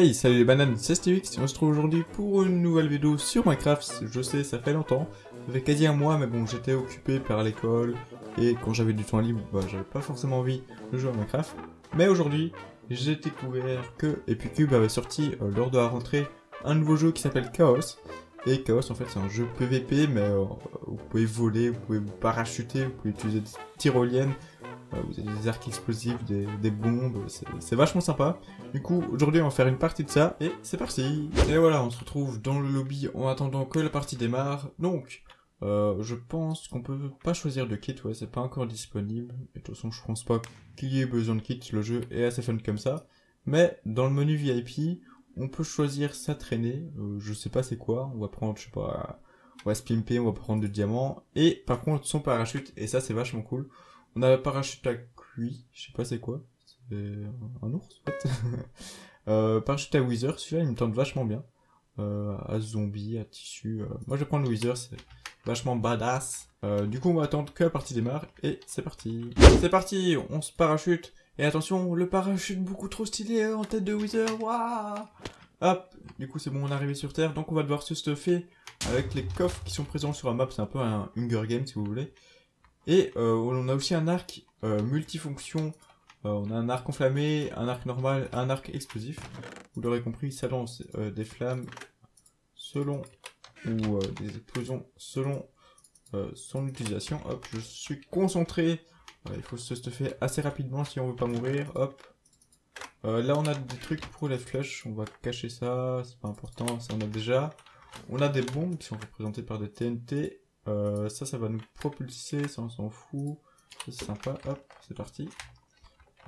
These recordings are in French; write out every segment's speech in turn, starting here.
Salut les bananes, c'est Stevix et on se trouve aujourd'hui pour une nouvelle vidéo sur Minecraft. Je sais, ça fait longtemps, ça fait quasi un mois, mais bon, j'étais occupé par l'école et quand j'avais du temps libre, bah, j'avais pas forcément envie de jouer à Minecraft. Mais aujourd'hui, j'ai découvert que Epicube avait sorti euh, lors de la rentrée un nouveau jeu qui s'appelle Chaos. Et Chaos, en fait, c'est un jeu PVP, mais euh, vous pouvez voler, vous pouvez parachuter, vous pouvez utiliser des tyroliennes, vous avez des arcs explosifs, des, des bombes, c'est- c'est vachement sympa. Du coup, aujourd'hui, on va faire une partie de ça, et c'est parti Et voilà, on se retrouve dans le lobby en attendant que la partie démarre. Donc, euh, je pense qu'on peut pas choisir de kit, ouais, c'est pas encore disponible. Et de toute façon, je pense pas qu'il y ait besoin de kit, le jeu est assez fun comme ça. Mais, dans le menu VIP, on peut choisir sa traînée, euh, je sais pas c'est quoi, on va prendre, je sais pas, on va se pimper, on va prendre du diamant, et par contre son parachute, et ça c'est vachement cool, on a parachute à cuit, je sais pas c'est quoi, c'est un ours peut-être euh, Parachute à Wither, celui-là il me tente vachement bien, euh, à zombie, à tissu, euh, moi je vais prendre le Wither, c'est vachement badass. Du coup on va attendre que la partie démarre, et c'est parti. C'est parti, on se parachute. Et attention, le parachute beaucoup trop stylé en tête de Wither, waouh. Hop, du coup c'est bon, on est arrivé sur Terre, donc on va devoir se stuffer avec les coffres qui sont présents sur la map, c'est un peu un Hunger Game si vous voulez. Et euh, on a aussi un arc euh, multifonction, Euh, on a un arc enflammé, un arc normal, un arc explosif. Vous l'aurez compris, ça lance des flammes selon, ou des explosions selon son utilisation. Hop, je suis concentré il faut se stuffer assez rapidement si on veut pas mourir. Hop. Là, on a des trucs pour les flèches. On va cacher ça. C'est pas important. Ça, on a déjà. On a des bombes qui sont représentées par des TNT. Euh, ça, ça va nous propulser. Ça, on s'en fout. Ça, c'est sympa. Hop, c'est parti.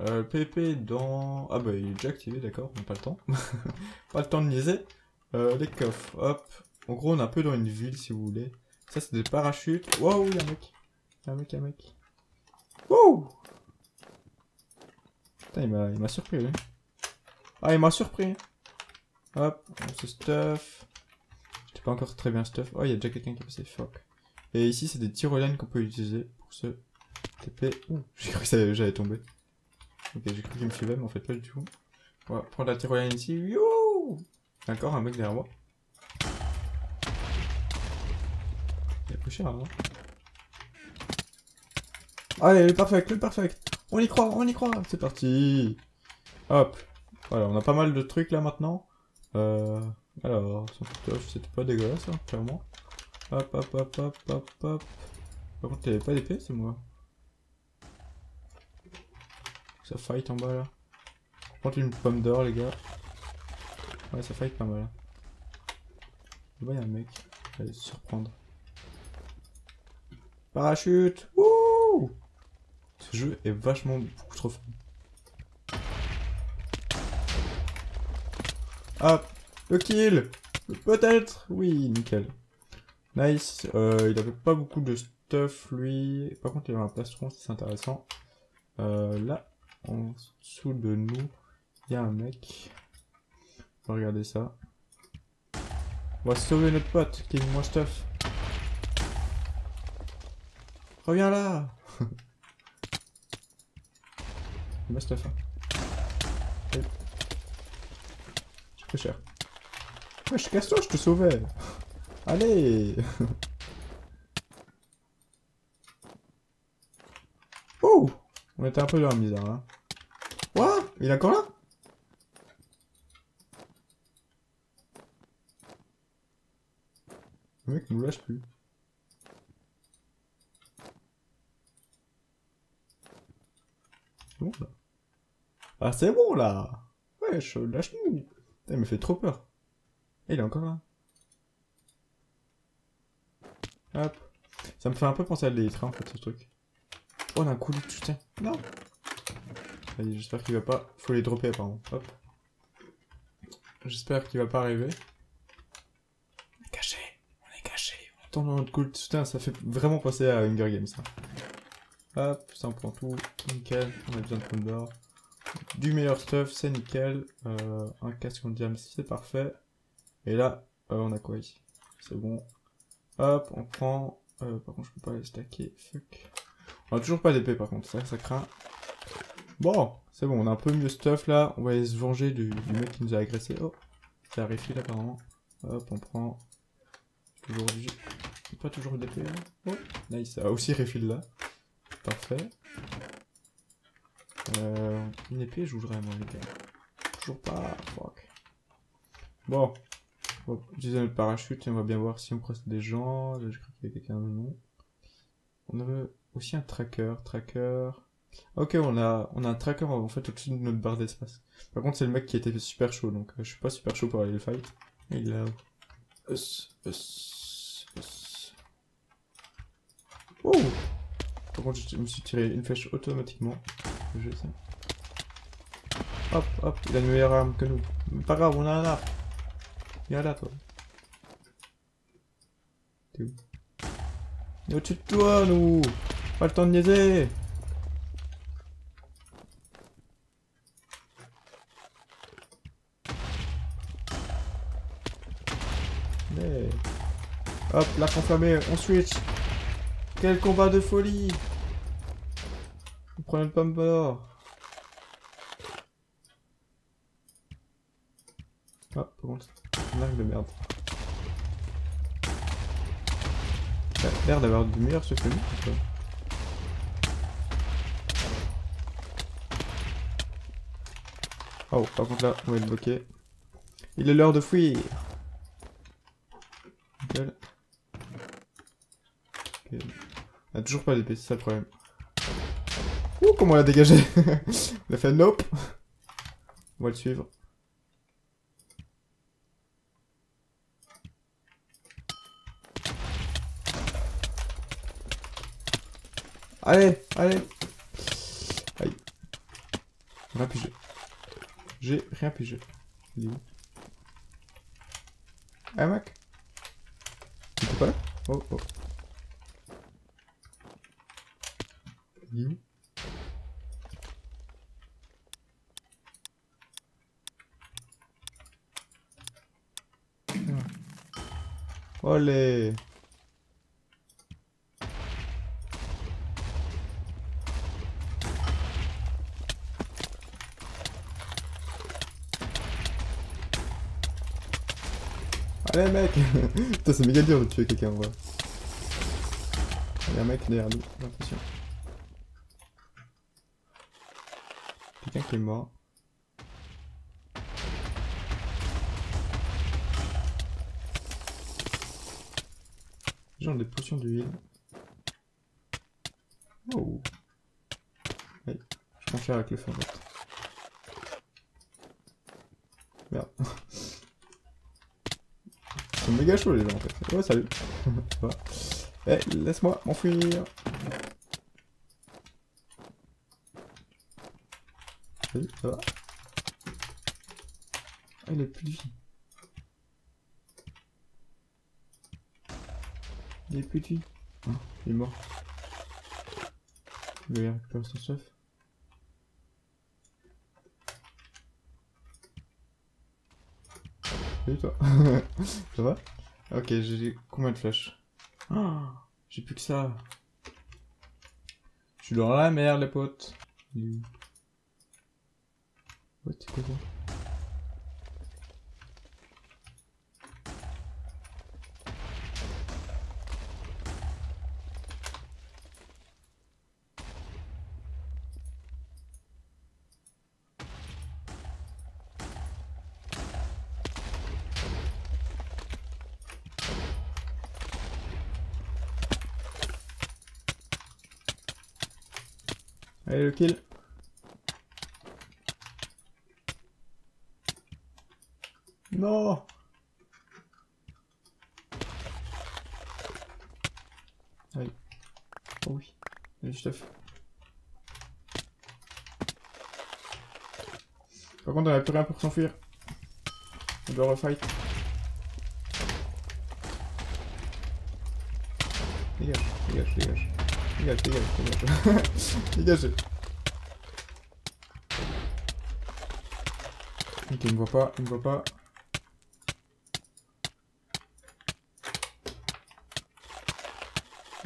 Euh, le dans... Ah bah, il est déjà activé, d'accord. On n'a pas le temps. pas le temps de niaiser. Euh, les coffres. Hop. En gros, on est un peu dans une ville, si vous voulez. Ça, c'est des parachutes. Waouh, il y a un mec. Il y a un mec, il y a un mec. Wouh Putain, il m'a, il m'a surpris, lui. Ah, il m'a surpris. Hop, on se stuff. J'étais pas encore très bien stuff. Oh, il y a déjà quelqu'un qui est passé. Fuck. Et ici, c'est des tyroliennes qu'on peut utiliser pour se TP. Ouh, j'ai cru que j'allais tomber. Ok, j'ai cru qu'il me suivait, mais en fait pas du tout. On va prendre la tyrolienne ici. Youhou Encore un mec derrière moi. Il a pris cher, hein Allez, le perfect, le perfect. On y croit, on y croit. C'est parti. Hop. Voilà, on a pas mal de trucs là maintenant. Euh, alors, son c'était pas dégueulasse, hein, clairement. Hop, hop, hop, hop, hop, hop. Par contre, il avait pas d'épée, c'est moi. Ça fight en bas là. Prends une pomme d'or, les gars. Ouais, ça fight pas mal. hein. Là-bas, y a un mec. Allez, surprendre. Parachute Wouh Ce jeu est vachement beaucoup trop fun. Hop Le kill Peut-être Oui, nickel. Nice. Euh, il avait pas beaucoup de stuff, lui. Par contre, il avait un plastron, c'est intéressant. Euh, là, en dessous de nous, il y a un mec. Regarder ça. On va sauver notre pote qui est moins stuff. Reviens là Ma stuff. Hein. Pris cher. Wesh, casse-toi, je te sauvais Allez Oh On était un peu dans misère, là. What Il est encore là? Le mec nous lâche plus. Bon, là. Ah, c'est bon, là Wesh, lâche-nous Il me fait trop peur. Et il est encore là. Hop. Ça me fait un peu penser à l'Elytra, en fait, ce truc. Oh, on a un coup de soutien. Non j'espère qu'il va pas... Faut les dropper, pardon. Hop. J'espère qu'il va pas arriver. On est caché On est caché Attends, notre coup de soutien, ça fait vraiment penser à Hunger Games, ça. Hop, ça on prend tout. Nickel, on a besoin de pommes d'or. Du meilleur stuff, c'est nickel. Euh, un casque en diamant, c'est parfait. Et là, euh, on a quoi ici? C'est bon. Hop, on prend... Euh, par contre, je peux pas les stacker. Fuck. On a toujours pas d'épée, par contre. Ça, ça craint. Bon, C'est bon, on a un peu mieux stuff là. On va aller se venger du, mec qui nous a agressé. Oh, c'est un refill apparemment. Hop, on prend. Toujours du. Pas toujours d'épée là. Oh, nice. Ah, aussi refill là. Parfait. Euh, une épée, je voudrais moi les gars. Toujours pas. Fuck. Bon. On va utiliser notre parachute et on va bien voir si on croise des gens. Là, je crois qu'il y a quelqu'un de non. On avait aussi un tracker. Tracker. Ok, on a, on a un tracker en fait au-dessus de notre barre d'espace. Par contre, c'est le mec qui était super chaud, donc euh, je suis pas super chaud pour aller le fight. Et il est là. Us, us, us. Oh Par contre, je me suis tiré une flèche automatiquement. Je sais. Hop, hop, il a une meilleure arme que nous. Mais pas grave, on a un arc. Viens là, toi. T'es où? On est au-dessus de toi, nous. Pas le temps de niaiser. Mais... Hop, la confirmé, on switch. Quel combat de folie. On prend une pomme d'or Ah, par contre, de merde. Ça a l'air d'avoir du meilleur ce que Oh, par contre là, on va être bloqué. Il est l'heure de fuir Nickel. A toujours pas d'épée, c'est ça le problème. Ouh, comment on l'a dégagé? On a fait nope On va le suivre. Allez, allez Aïe. Rien pigé. J'ai rien pigé. Il est où? Ah mec T'es pas là? Oh oh. Il est où? Ah. Olé Allez mec Putain c'est méga dur de tuer quelqu'un en vrai. Il y a un mec derrière nous, j'ai l'impression. Quelqu'un qui est mort. Genre des potions d'huile. Oh Oui, je pense faire avec le feu en fait. Merde. Sont méga chauds les gens en fait. Ouais salut. Eh, laisse-moi m'enfuir. Salut, ça va? Ah il a plus de vie. Il a plus de vie. Ah, il est mort. Il va récupérer son stuff. Salut toi. ça va Ok, j'ai combien de flèches oh, J'ai plus que ça. Je suis dans la merde les potes. Où Ouais, c'est quoi Allez, le kill. Non Allez. Oh oui. Allez, je te fais. Par contre, on a plus rien pour s'enfuir. On doit refight. Dégage, dégage, dégage. Dégage, dégage, dégage. Dégagez. Ok, il me voit pas, il me voit pas.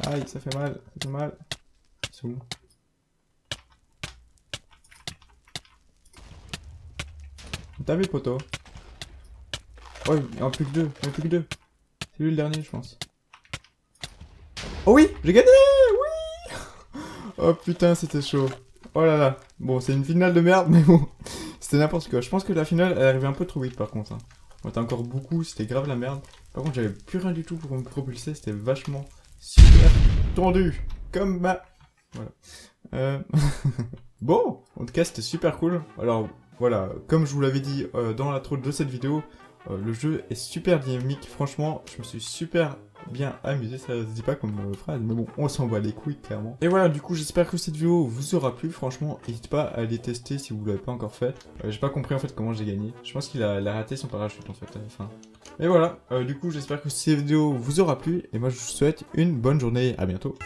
Aïe, ça fait mal, ça fait mal. Ils sont où? T'as vu, poteau? Oh, il en a plus que deux, il en a plus que deux. C'est lui le dernier, je pense. Oh oui, j'ai gagné Oh putain, c'était chaud. Oh là là. Bon, c'est une finale de merde, mais bon. C'était n'importe quoi. Je pense que la finale, elle arrivait un peu trop vite, par contre. Hein. On était encore beaucoup, c'était grave la merde. Par contre, j'avais plus rien du tout pour me propulser. C'était vachement super tendu. Comme ma... Voilà. Euh... bon, en tout cas, c'était super cool. Alors, voilà, comme je vous l'avais dit euh, dans l'intro de cette vidéo, euh, le jeu est super dynamique. Franchement, je me suis super bien amusé, ça se dit pas comme euh, phrase, mais bon, on s'en va les couilles, clairement. Et voilà, du coup, j'espère que cette vidéo vous aura plu, franchement, n'hésitez pas à aller tester si vous l'avez pas encore fait. Euh, j'ai pas compris, en fait, comment j'ai gagné. Je pense qu'il a, raté son parachute, en fait, à la fin. Et voilà, du coup, j'espère que cette vidéo vous aura plu, et moi, je vous souhaite une bonne journée, à bientôt.